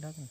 đất này.